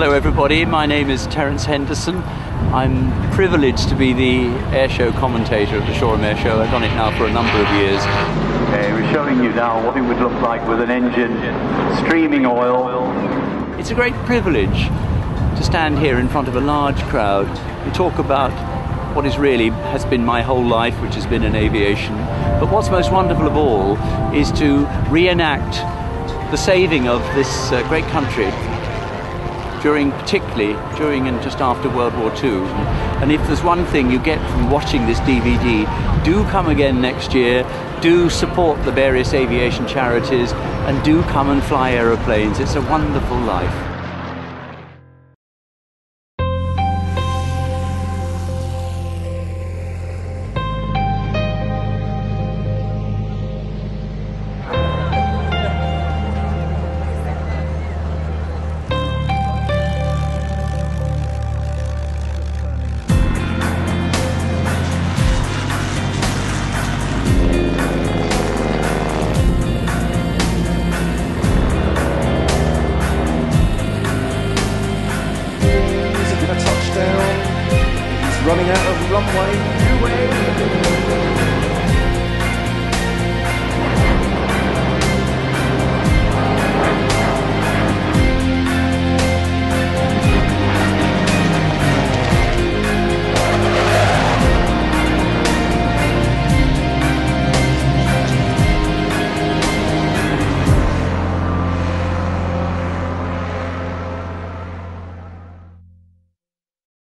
Hello, everybody. My name is Terence Henderson. I'm privileged to be the airshow commentator of the Shoreham Airshow. I've done it now for a number of years. Okay, we're showing you now what it would look like with an engine streaming oil. It's a great privilege to stand here in front of a large crowd and talk about what is really has been my whole life, which has been in aviation. But what's most wonderful of all is to reenact the saving of this uh, great country during particularly during and just after World War II. And if there's one thing you get from watching this DVD, do come again next year, do support the various aviation charities, and do come and fly aeroplanes. It's a wonderful life. running out of runway.